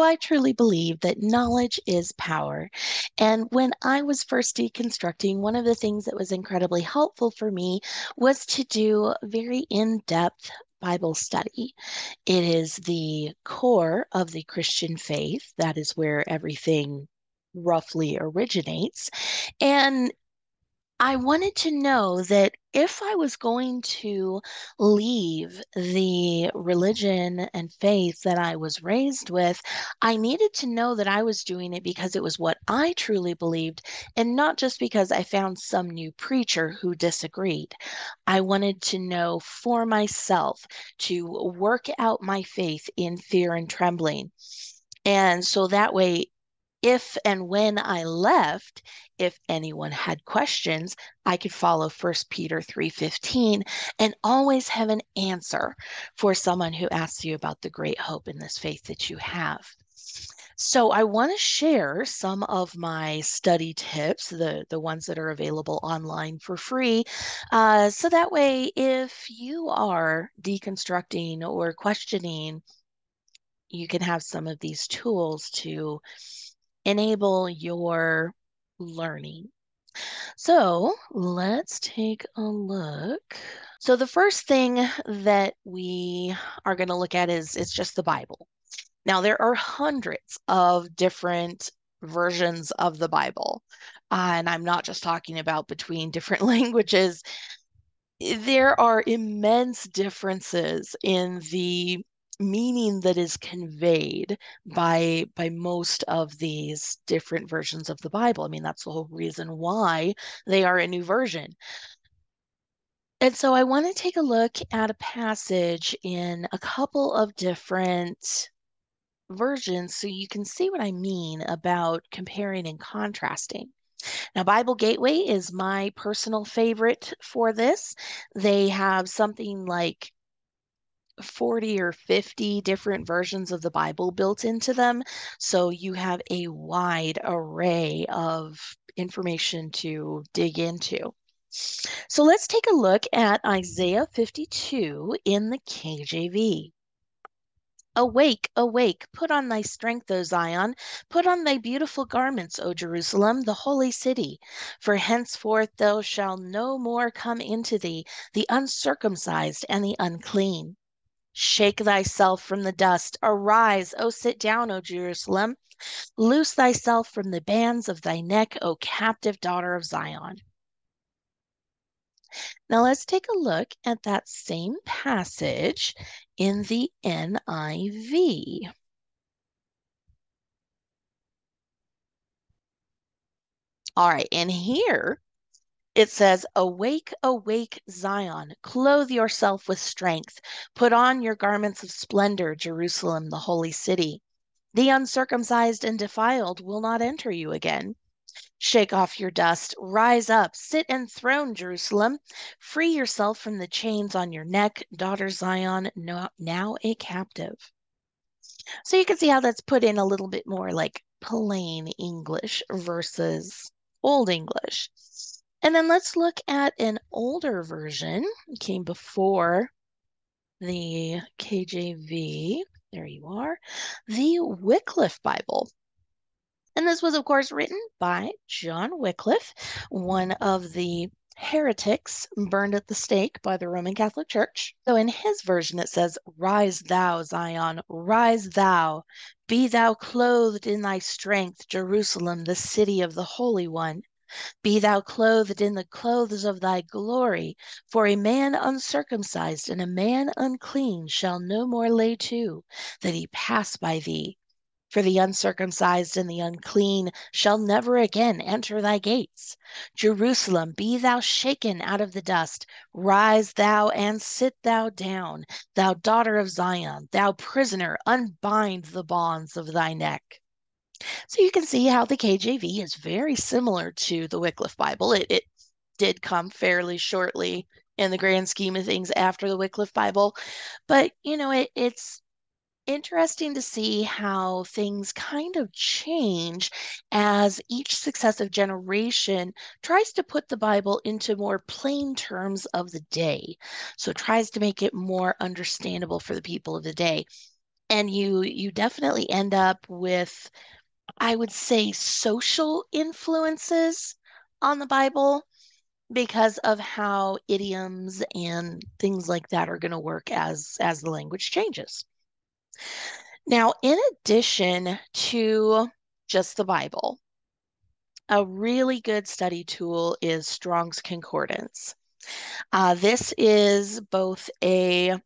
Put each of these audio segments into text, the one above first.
I truly believe that knowledge is power. And when I was first deconstructing, one of the things that was incredibly helpful for me was to do very in depth Bible study. It is the core of the Christian faith, that is where everything roughly originates. And I wanted to know that if I was going to leave the religion and faith that I was raised with, I needed to know that I was doing it because it was what I truly believed and not just because I found some new preacher who disagreed. I wanted to know for myself to work out my faith in fear and trembling. And so that way, if and when I left, if anyone had questions, I could follow 1 Peter 3:15 and always have an answer for someone who asks you about the great hope in this faith that you have. So I want to share some of my study tips, the, the ones that are available online for free. Uh, so that way, if you are deconstructing or questioning, you can have some of these tools to enable your learning. So let's take a look. So the first thing that we are going to look at is it's just the Bible. Now there are hundreds of different versions of the Bible. Uh, and I'm not just talking about between different languages. There are immense differences in the meaning that is conveyed by by most of these different versions of the Bible. I mean, that's the whole reason why they are a new version. And so I want to take a look at a passage in a couple of different versions so you can see what I mean about comparing and contrasting. Now, Bible Gateway is my personal favorite for this. They have something like 40 or 50 different versions of the Bible built into them. So you have a wide array of information to dig into. So let's take a look at Isaiah 52 in the KJV. Awake, awake, put on thy strength, O Zion, put on thy beautiful garments, O Jerusalem, the holy city. For henceforth thou shalt no more come into thee, the uncircumcised and the unclean. Shake thyself from the dust. Arise, O sit down, O Jerusalem. Loose thyself from the bands of thy neck, O captive daughter of Zion. Now let's take a look at that same passage in the NIV. All right, and here it says, Awake, awake, Zion, clothe yourself with strength, put on your garments of splendor, Jerusalem, the holy city. The uncircumcised and defiled will not enter you again. Shake off your dust, rise up, sit enthroned, Jerusalem. Free yourself from the chains on your neck, daughter Zion, now a captive. So you can see how that's put in a little bit more like plain English versus Old English. And then let's look at an older version, it came before the KJV. There you are, the Wycliffe Bible. And this was, of course, written by John Wycliffe, one of the heretics burned at the stake by the Roman Catholic Church. So in his version, it says, Rise thou, Zion, rise thou, be thou clothed in thy strength, Jerusalem, the city of the Holy One. Be thou clothed in the clothes of thy glory, for a man uncircumcised and a man unclean shall no more lay to, that he pass by thee. For the uncircumcised and the unclean shall never again enter thy gates. Jerusalem, be thou shaken out of the dust. Rise thou and sit thou down, thou daughter of Zion, thou prisoner, unbind the bonds of thy neck. So you can see how the KJV is very similar to the Wycliffe Bible. It, it did come fairly shortly in the grand scheme of things after the Wycliffe Bible, but you know, it, it's interesting to see how things kind of change as each successive generation tries to put the Bible into more plain terms of the day. So tries to make it more understandable for the people of the day. and you you definitely end up with I would say social influences on the Bible because of how idioms and things like that are going to work as as the language changes. Now, in addition to just the Bible, a really good study tool is Strong's Concordance. Uh, this is both a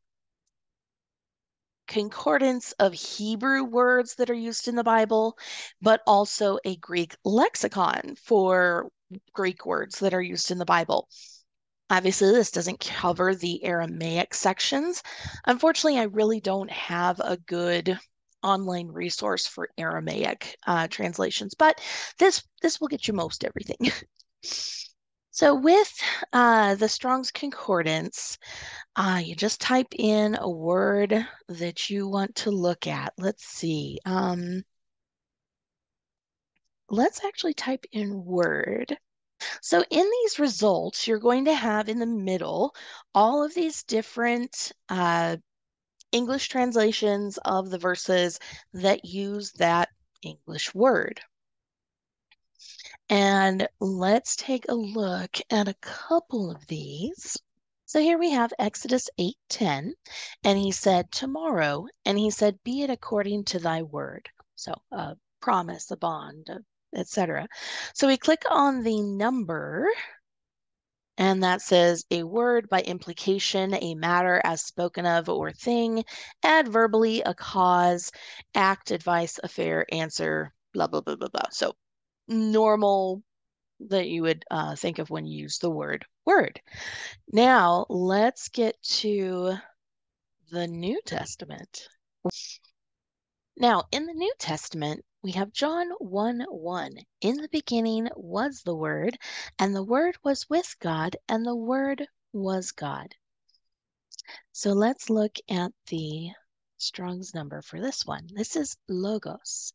concordance of Hebrew words that are used in the Bible, but also a Greek lexicon for Greek words that are used in the Bible. Obviously, this doesn't cover the Aramaic sections. Unfortunately, I really don't have a good online resource for Aramaic uh, translations, but this this will get you most everything. so with uh, the Strong's Concordance, uh, you just type in a word that you want to look at. Let's see. Um, let's actually type in word. So in these results, you're going to have in the middle all of these different uh, English translations of the verses that use that English word. And let's take a look at a couple of these. So here we have Exodus 8:10, and he said, "Tomorrow," and he said, "Be it according to thy word." So a promise, a bond, etc. So we click on the number and that says a word by implication, a matter as spoken of or thing, adverbially a cause, act, advice, affair, answer, blah, blah, blah, blah, blah. So normal that you would uh, think of when you use the word word. Now let's get to the New Testament. Now, in the New Testament, we have John 1 1. In the beginning was the Word, and the Word was with God, and the Word was God. So let's look at the Strong's number for this one. This is Logos.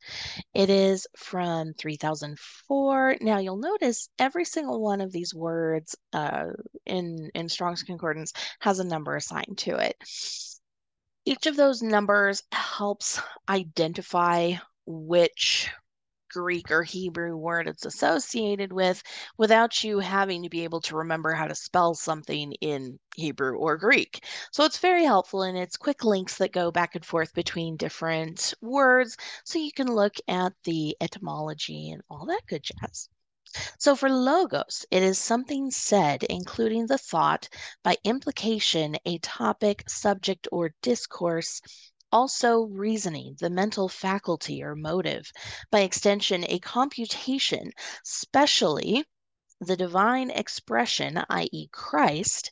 It is from 3004. Now you'll notice every single one of these words uh, in, in Strong's Concordance has a number assigned to it. Each of those numbers helps identify which Greek or Hebrew word it's associated with without you having to be able to remember how to spell something in Hebrew or Greek. So it's very helpful and it's quick links that go back and forth between different words so you can look at the etymology and all that good jazz. So for logos, it is something said, including the thought, by implication, a topic, subject, or discourse also reasoning, the mental faculty or motive, by extension, a computation, specially the divine expression, i.e., Christ,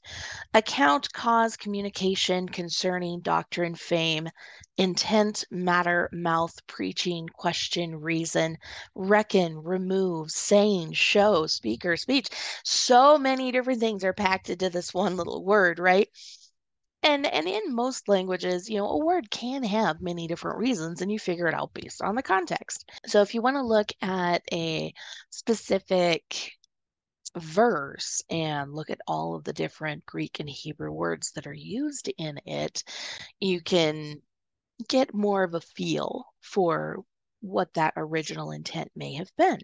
account, cause, communication concerning doctrine, fame, intent, matter, mouth, preaching, question, reason, reckon, remove, saying, show, speaker, speech. So many different things are packed into this one little word, right? And and in most languages, you know, a word can have many different reasons and you figure it out based on the context. So if you want to look at a specific verse and look at all of the different Greek and Hebrew words that are used in it, you can get more of a feel for what that original intent may have been.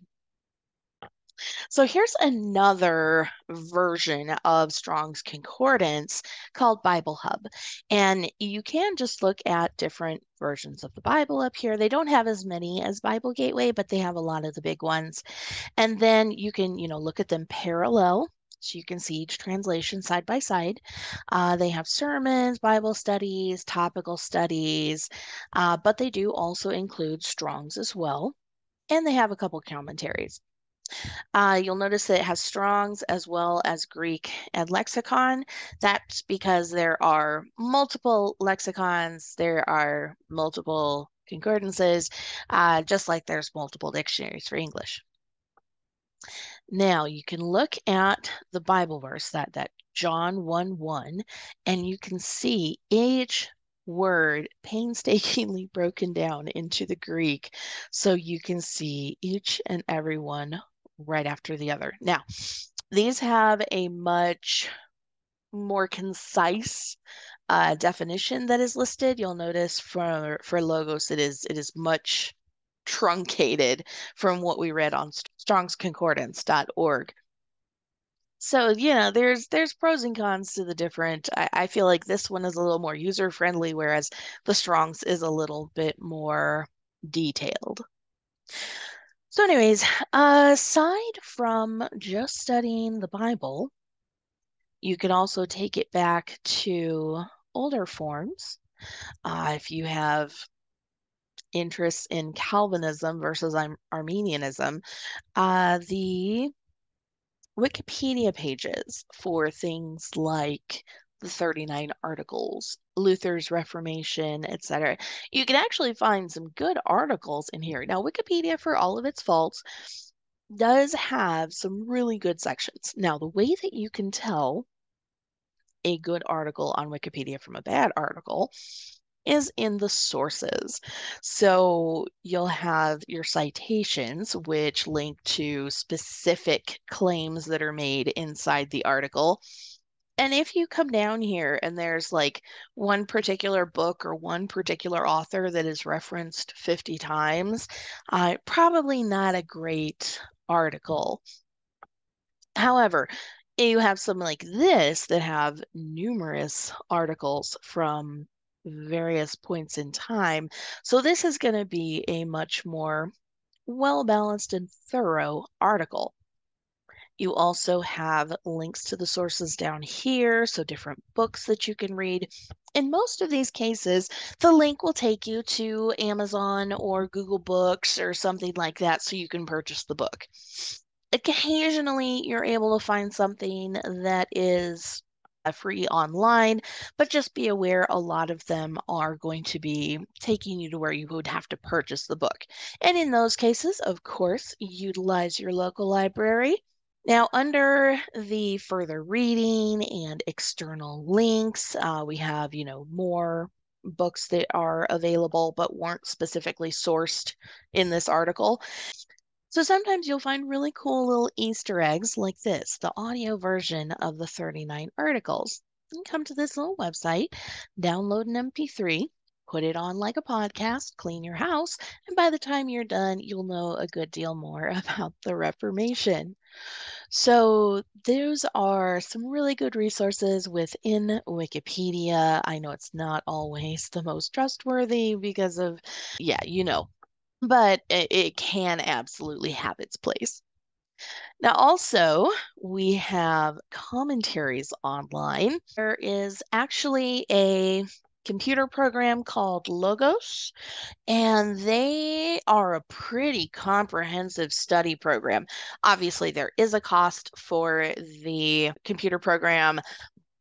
So here's another version of Strong's Concordance called Bible Hub. And you can just look at different versions of the Bible up here. They don't have as many as Bible Gateway, but they have a lot of the big ones. And then you can, you know, look at them parallel so you can see each translation side by side. Uh, they have sermons, Bible studies, topical studies, uh, but they do also include Strong's as well. And they have a couple commentaries. Uh, you'll notice that it has Strong's as well as Greek and lexicon. That's because there are multiple lexicons, there are multiple concordances, uh, just like there's multiple dictionaries for English. Now you can look at the Bible verse that that John 1 1, and you can see each word painstakingly broken down into the Greek so you can see each and every one right after the other. Now, these have a much more concise uh, definition that is listed, you'll notice for for logos it is it is much truncated from what we read on strongsconcordance.org. So, you know, there's there's pros and cons to the different. I, I feel like this one is a little more user friendly, whereas the Strongs is a little bit more detailed. So, anyways, aside from just studying the Bible, you can also take it back to older forms. Uh, if you have interests in Calvinism versus Arminianism, uh, the Wikipedia pages for things like the 39 articles, Luther's Reformation, etc. You can actually find some good articles in here. Now, Wikipedia, for all of its faults, does have some really good sections. Now, the way that you can tell a good article on Wikipedia from a bad article is in the sources. So you'll have your citations, which link to specific claims that are made inside the article. And if you come down here and there's like one particular book or one particular author that is referenced 50 times, uh, probably not a great article. However, you have something like this that have numerous articles from various points in time. So this is going to be a much more well-balanced and thorough article. You also have links to the sources down here, so different books that you can read. In most of these cases, the link will take you to Amazon or Google Books or something like that so you can purchase the book. Occasionally, you're able to find something that is free online, but just be aware a lot of them are going to be taking you to where you would have to purchase the book. And in those cases, of course, utilize your local library. Now, under the further reading and external links, uh, we have, you know, more books that are available but weren't specifically sourced in this article. So sometimes you'll find really cool little Easter eggs like this, the audio version of the 39 articles. You come to this little website, download an MP3, put it on like a podcast, clean your house, and by the time you're done, you'll know a good deal more about the Reformation. So, those are some really good resources within Wikipedia. I know it's not always the most trustworthy because of, yeah, you know, but it, it can absolutely have its place. Now, also, we have commentaries online. There is actually a computer program called Logos, and they are a pretty comprehensive study program. Obviously, there is a cost for the computer program,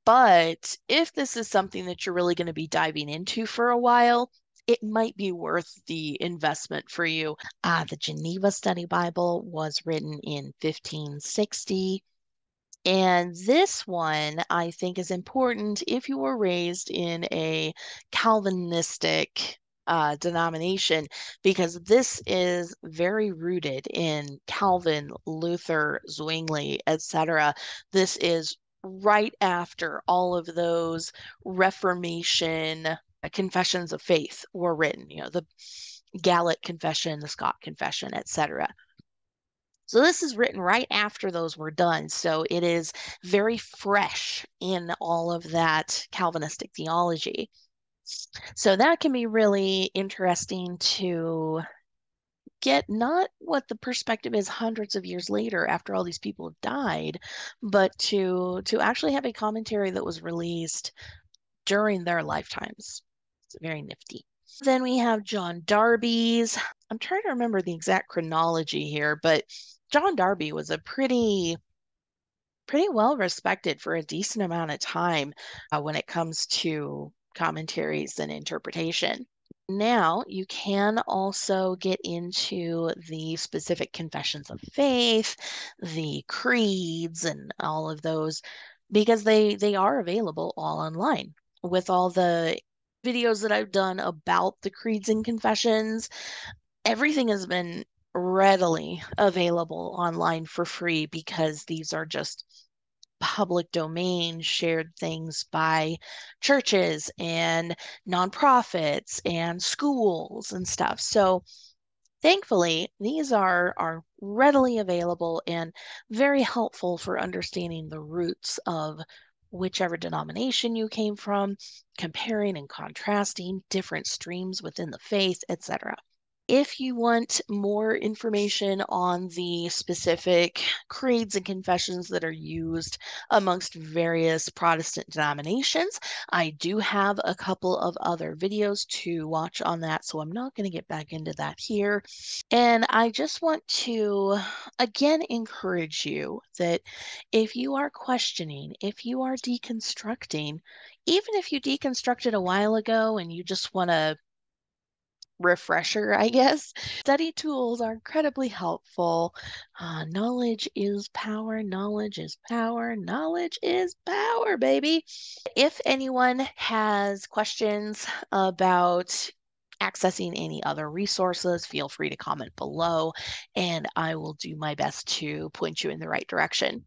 but if this is something that you're really going to be diving into for a while, it might be worth the investment for you. Uh, the Geneva Study Bible was written in 1560. And this one, I think, is important if you were raised in a Calvinistic uh, denomination, because this is very rooted in Calvin, Luther, Zwingli, etc. This is right after all of those Reformation confessions of faith were written, you know, the Gallic Confession, the Scott Confession, etc. So this is written right after those were done. So it is very fresh in all of that Calvinistic theology. So that can be really interesting to get not what the perspective is hundreds of years later after all these people died, but to to actually have a commentary that was released during their lifetimes. It's very nifty. Then we have John Darby's. I'm trying to remember the exact chronology here, but John Darby was a pretty pretty well respected for a decent amount of time uh, when it comes to commentaries and interpretation. Now you can also get into the specific confessions of faith, the creeds, and all of those because they they are available all online with all the videos that I've done about the creeds and confessions, everything has been readily available online for free because these are just public domain shared things by churches and nonprofits and schools and stuff. So thankfully, these are, are readily available and very helpful for understanding the roots of whichever denomination you came from, comparing and contrasting different streams within the faith, etc. If you want more information on the specific creeds and confessions that are used amongst various Protestant denominations, I do have a couple of other videos to watch on that, so I'm not going to get back into that here. And I just want to again encourage you that if you are questioning, if you are deconstructing, even if you deconstructed a while ago and you just want to refresher, I guess. Study tools are incredibly helpful. Uh, knowledge is power. Knowledge is power. Knowledge is power, baby. If anyone has questions about accessing any other resources, feel free to comment below and I will do my best to point you in the right direction.